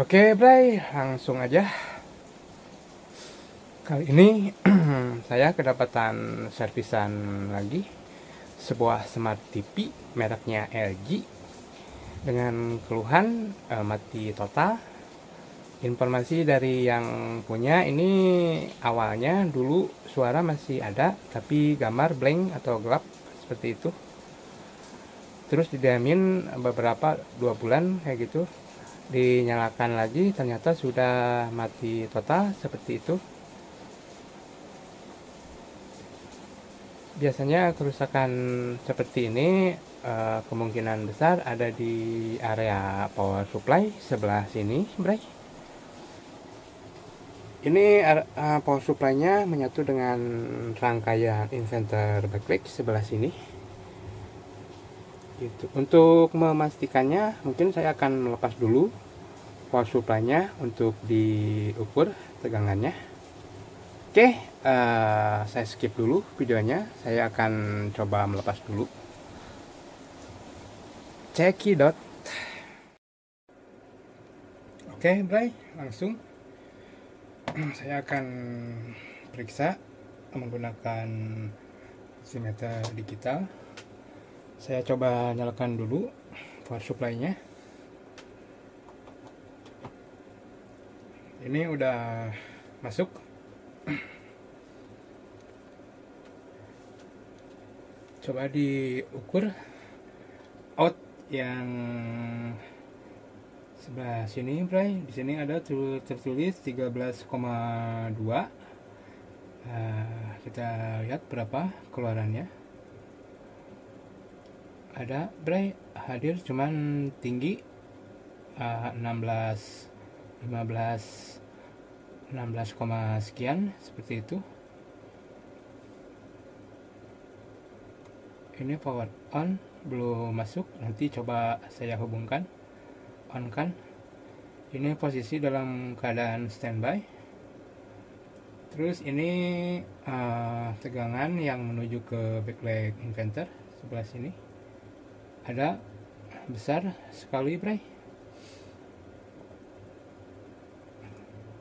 Oke, Bray, langsung aja. Kali ini saya kedapatan servisan lagi sebuah smart TV mereknya LG dengan keluhan eh, mati total. Informasi dari yang punya ini awalnya dulu suara masih ada tapi gambar blank atau gelap seperti itu. Terus didiamin beberapa dua bulan kayak gitu dinyalakan lagi ternyata sudah mati total seperti itu. Biasanya kerusakan seperti ini uh, kemungkinan besar ada di area power supply sebelah sini Bray. Ini uh, power supply-nya menyatu dengan rangkaian inverter backlight sebelah sini gitu. Untuk memastikannya mungkin saya akan melepas dulu power supply-nya untuk diukur tegangannya. Oke, uh, saya skip dulu videonya. Saya akan coba melepas dulu. Cekidot. Oke, Bray, langsung saya akan periksa menggunakan simeter digital saya coba nyalakan dulu power supply nya ini udah masuk. Coba diukur. Out yang sebelah sini Bray. Di sini ada tertulis 13,2 nah, kita lihat berapa keluarannya ada Bray hadir cuman tinggi uh, 16 15 16, sekian seperti itu. Ini power on belum masuk nanti coba saya hubungkan on kan ini posisi dalam keadaan standby. Terus ini uh, tegangan yang menuju ke backlight inverter sebelah sini ada besar sekali Bray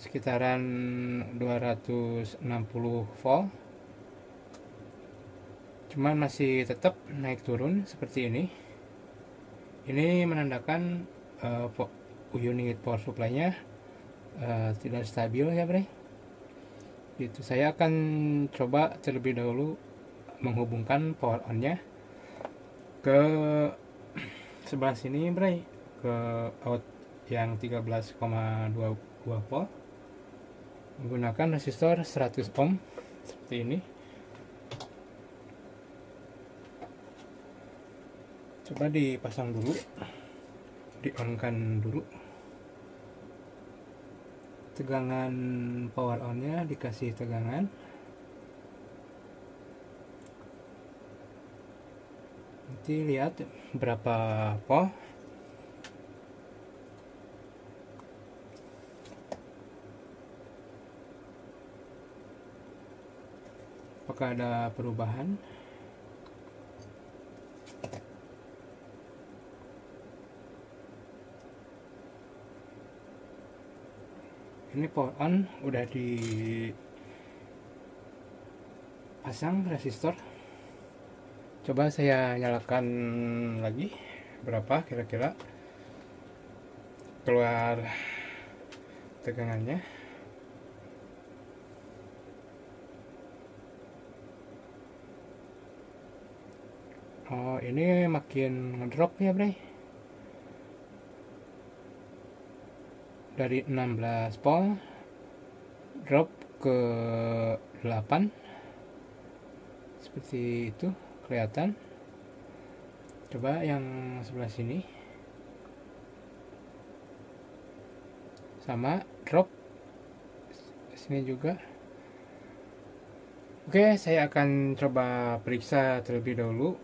sekitaran 260 volt. Cuman masih tetap naik turun seperti ini. Ini menandakan uh, unit power supply nya uh, tidak stabil ya Bray itu saya akan coba terlebih dahulu menghubungkan power on nya ke sebelah sini Bray. Ke out yang 13,22 volt. Menggunakan resistor 100 ohm seperti ini. Coba dipasang dulu. Di on kan dulu. Tegangan power on nya dikasih tegangan nanti lihat berapa po? Apakah ada perubahan? Ini power on udah dipasang resistor coba saya nyalakan lagi. Berapa kira-kira? Keluar tegangannya. Oh ini makin ngedrop ya bre? Dari 16 volt drop ke 8 seperti itu kelihatan. Coba yang sebelah sini. Sama drop. Sini juga. Oke saya akan coba periksa terlebih dahulu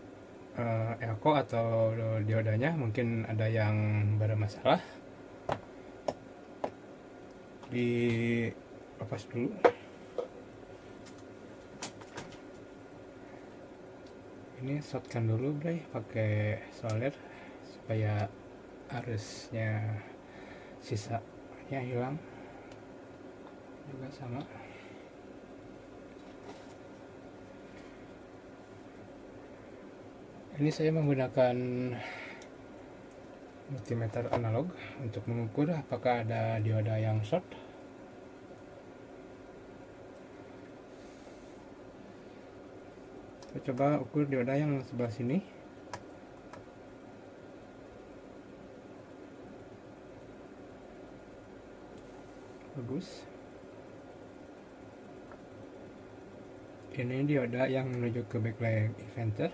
uh, elko atau diodanya. Mungkin ada yang bermasalah. Dilepas dulu ini shotkan dulu bray. Pakai solder supaya arusnya sisa ya hilang. Juga sama. Ini saya menggunakan multimeter analog untuk mengukur apakah ada dioda yang short kita coba ukur dioda yang sebelah sini. Bagus. Ini dioda yang menuju ke backlight eventer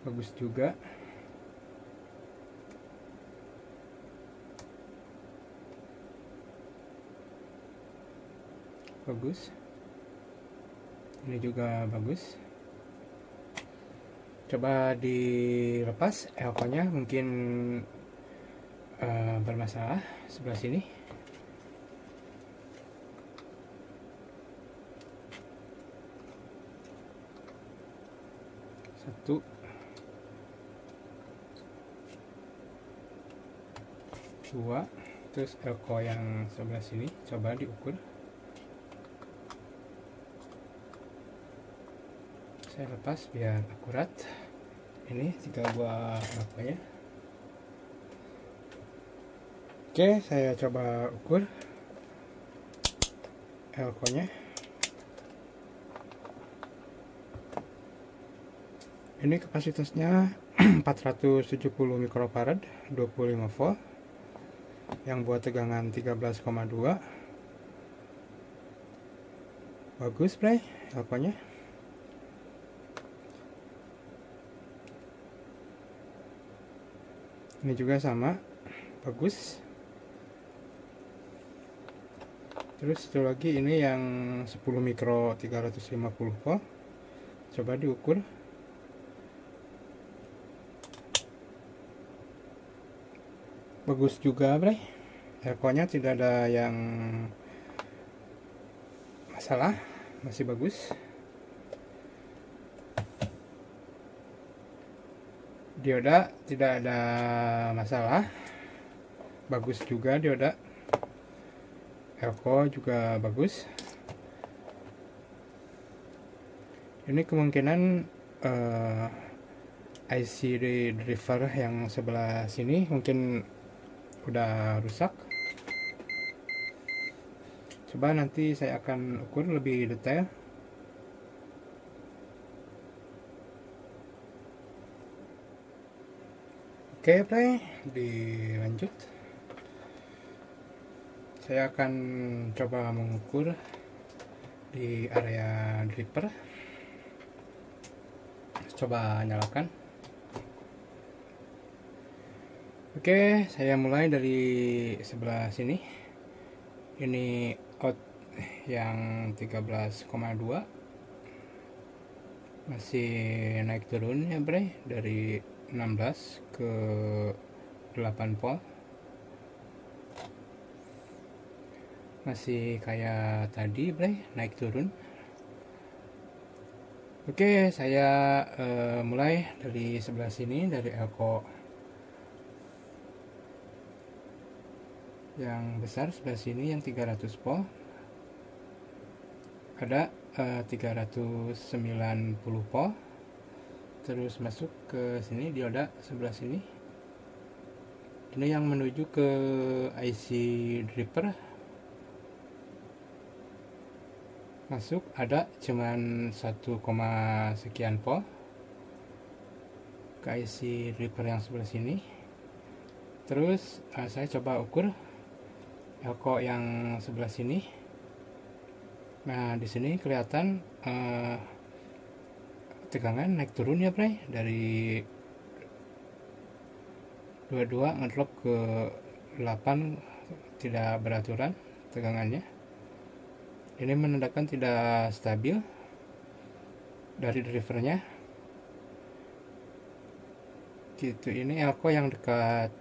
bagus juga bagus. Ini juga bagus. Coba dilepas elko-nya mungkin uh, bermasalah sebelah sini. Satu. Dua. Terus elko yang sebelah sini coba diukur saya lepas biar akurat. Ini tiga buah elkonya oke saya coba ukur elkonya. Ini kapasitasnya 470 mikrofarad 25 volt. Yang buat tegangan 13,2 bagus play apanya ini juga sama. Bagus. Terus satu lagi ini yang 10 mikro 350 volt. Coba diukur. Bagus juga bre. Airconnya tidak ada yang masalah. Masih bagus dioda tidak ada masalah. Bagus juga dioda. Elko juga bagus. Ini kemungkinan uh, eh, IC driver yang sebelah sini mungkin udah rusak. Coba nanti saya akan ukur lebih detail oke play dilanjut. Saya akan coba mengukur di area dripper. Coba nyalakan. Oke, saya mulai dari sebelah sini. Ini out yang 13,2 masih naik turun ya bre dari 16 ke 8 volt masih kayak tadi bre naik turun. Oke saya uh, mulai dari sebelah sini dari elko. Yang besar sebelah sini yang 300 volt ada uh, 390 volt terus masuk ke sini dioda sebelah sini. Ini yang menuju ke IC dripper. Masuk ada cuman 1, sekian volt ke IC dripper yang sebelah sini. Terus uh, saya coba ukur elko yang sebelah sini. Nah di sini kelihatan uh, tegangan naik turun ya Bray dari 22 ngedrop ke 8 tidak beraturan tegangannya. Ini menandakan tidak stabil dari drivernya. Gitu ini elko yang dekat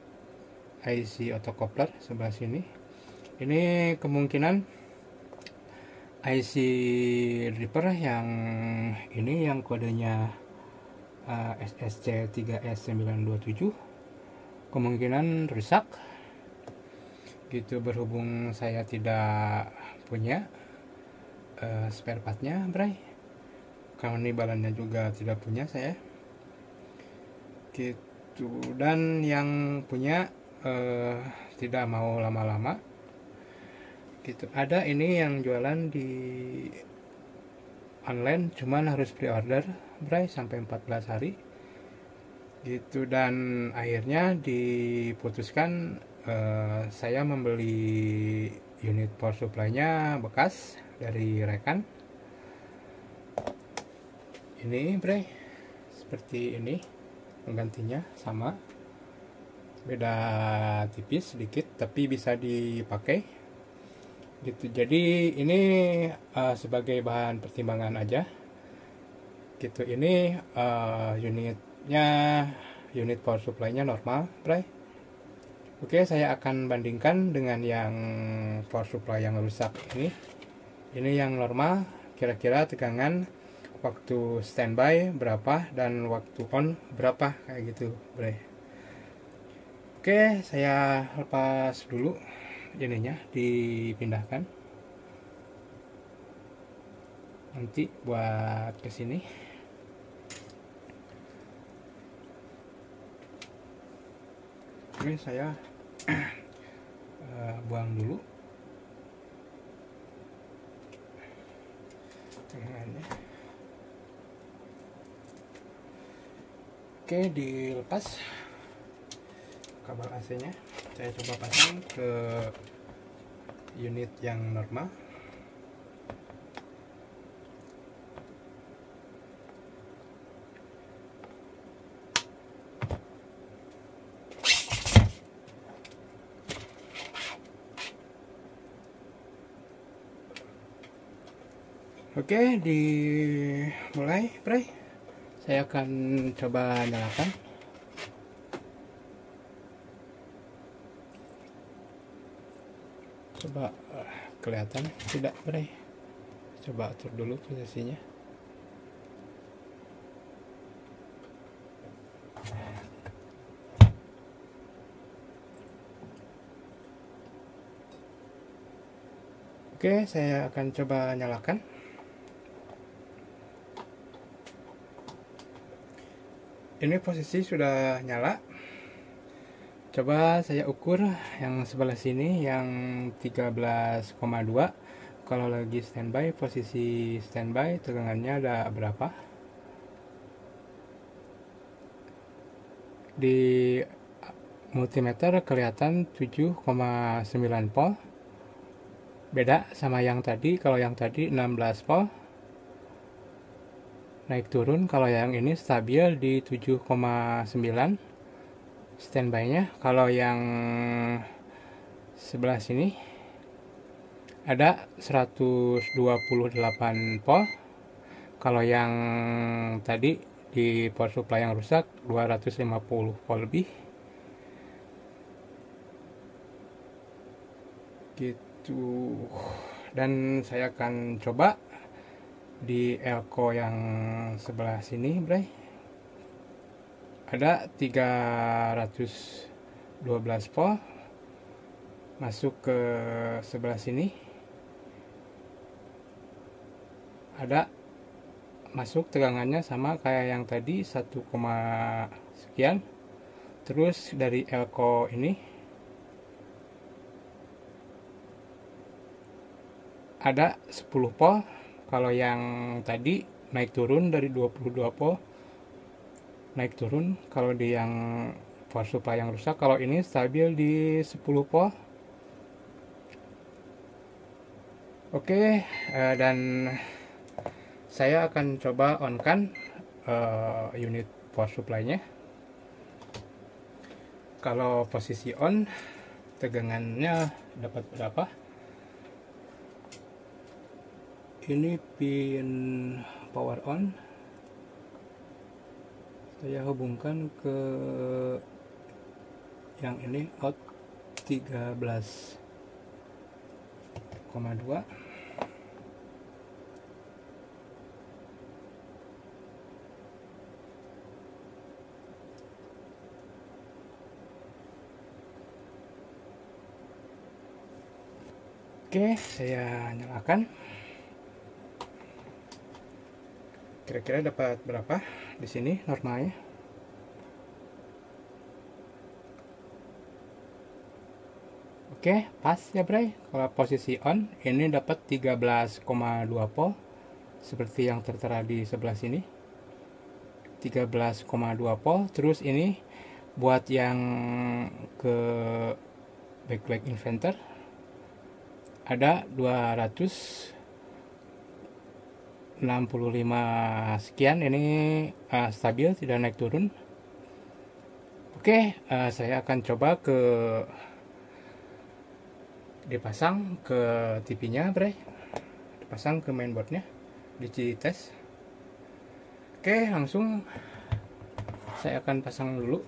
IC autocoupler sebelah sini. Ini kemungkinan IC Reaper yang ini yang kodenya uh, SSC 3S927 kemungkinan rusak. Gitu berhubung saya tidak punya uh, spare partnya Bray. Kalau ini balannya juga tidak punya saya. Gitu dan yang punya uh, tidak mau lama-lama gitu. Ada ini yang jualan di online cuman harus pre-order Bray sampai 14 hari. Gitu dan akhirnya diputuskan uh, saya membeli unit power supply-nya bekas dari rekan. Ini bre seperti ini penggantinya sama. Beda tipis sedikit tapi bisa dipakai gitu jadi ini uh, sebagai bahan pertimbangan aja gitu ini uh, unit nya unit power supply-nya normal, Bray. Oke, saya akan bandingkan dengan yang power supply yang rusak ini. Ini yang normal, kira-kira tegangan waktu standby berapa dan waktu on berapa kayak gitu, Bray. Oke, saya lepas dulu ininya dipindahkan. Nanti buat ke sini. Oke, saya uh, buang dulu. Oke, dilepas kabel AC-nya. Saya coba pasang ke unit yang normal. Oke, dimulai, Bray. Saya akan coba nyalakan. Coba uh, kelihatan tidak, Bray? Coba atur dulu posisinya. Oke, saya akan coba nyalakan. ini posisi sudah nyala coba saya ukur yang sebelah sini yang 13,2 kalau lagi standby posisi standby tegangannya ada berapa? Di multimeter kelihatan 7,9 volt. Beda sama yang tadi kalau yang tadi 16 volt. Naik turun kalau yang ini stabil di 7,9 standby nya kalau yang sebelah sini ada 128 volt. Kalau yang tadi di power supply yang rusak 250 volt lebih. Gitu. Dan saya akan coba di elko yang sebelah sini Bray ada 312 volt masuk ke sebelah sini. Ada masuk tegangannya sama kayak yang tadi 1, sekian. Terus dari elko ini ada 10 volt kalau yang tadi naik turun dari 22 volt naik turun. Kalau di yang power supply yang rusak kalau ini stabil di 10 volt oke uh, dan saya akan coba on kan uh, unit power supply nya kalau posisi on tegangannya dapat berapa? Ini pin power on saya hubungkan ke yang ini out 13 koma dua Oke, saya nyalakan. Kira-kira dapat berapa di sini normalnya? Oke, pas ya Bray. Kalau posisi on, ini dapat 13,2 volt seperti yang tertera di sebelah sini. 13,2 volt. Terus ini buat yang ke backlight inventor ada 265 sekian ini uh, stabil tidak naik turun. Oke uh, saya akan coba ke dipasang ke TV nya bre. Dipasang ke mainboardnya di tes. Oke langsung saya akan pasang dulu.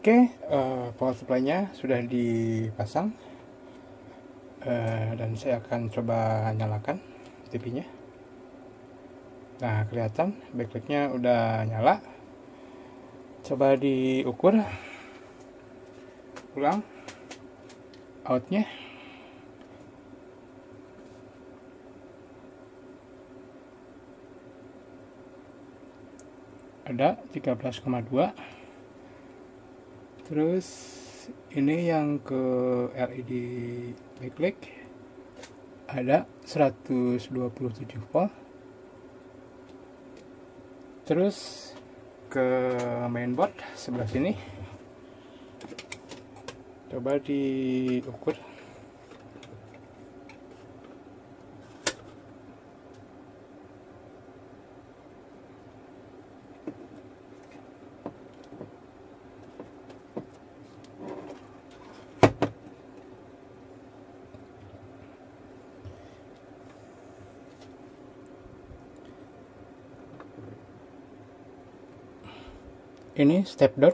Oke, okay, uh, eh, power supply-nya sudah dipasang uh, dan saya akan coba nyalakan TV-nya. Nah, kelihatan backlight-nya udah nyala. Coba diukur ulang outnya. Ada 13,2 terus ini yang ke LED backlight ada 127 volt terus ke mainboard sebelah sini. Coba diukur ini step down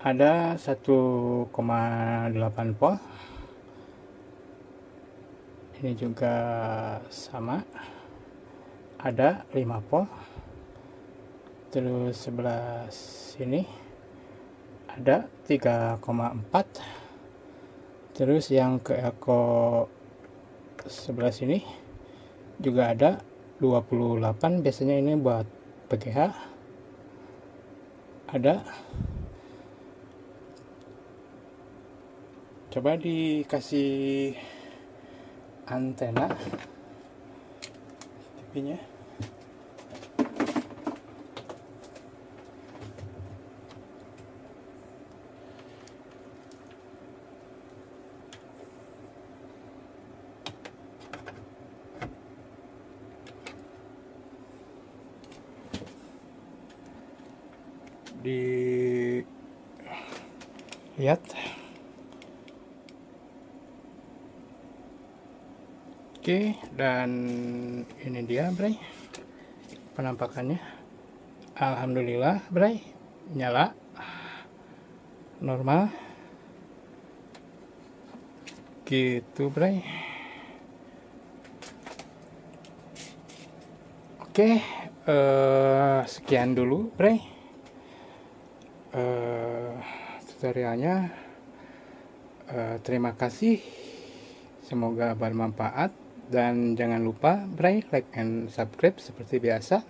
ada 1,8 volt. Ini juga sama. Ada 5 volt. Terus sebelah sini ada 3,4 terus yang ke eco sebelah sini juga ada 28 biasanya ini buat PGH ada. Coba dikasih antena TV nya lihat oke dan ini dia bray. Penampakannya. Alhamdulillah bray. Nyala. Normal. Gitu bray. Oke uh, sekian dulu bray. Uh, tutorialnya. Uh, terima kasih. Semoga bermanfaat dan jangan lupa bray like and subscribe seperti biasa.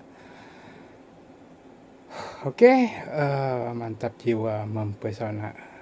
Oke okay, uh, mantap jiwa mempesona